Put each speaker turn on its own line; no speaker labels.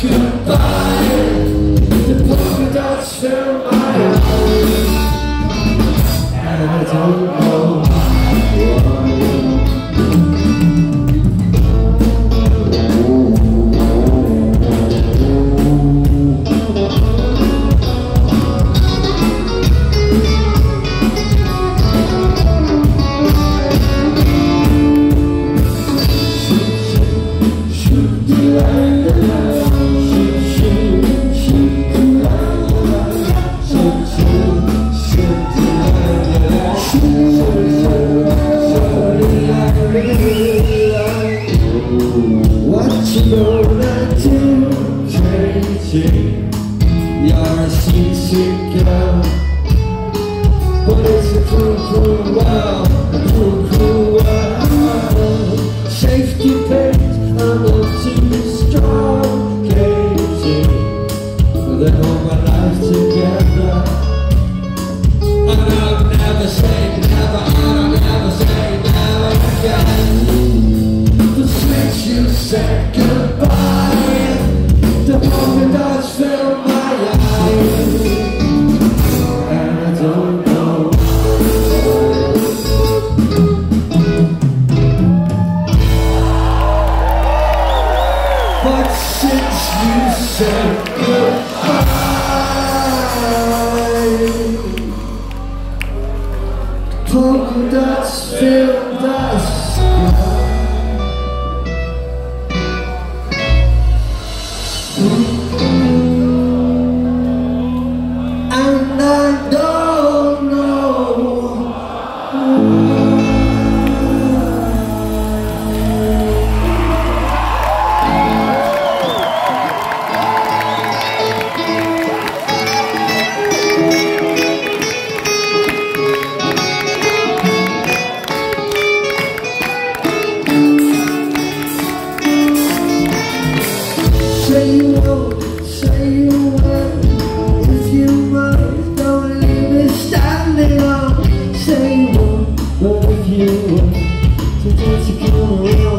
said goodbye What you gonna do, a sweet, sweet girl. But it's a cruel, cruel world? A cruel, cruel world. Safety pins are not too strong, Katie Then all my life together. And I'll never say never I'll never say never again Polka dots fill the sky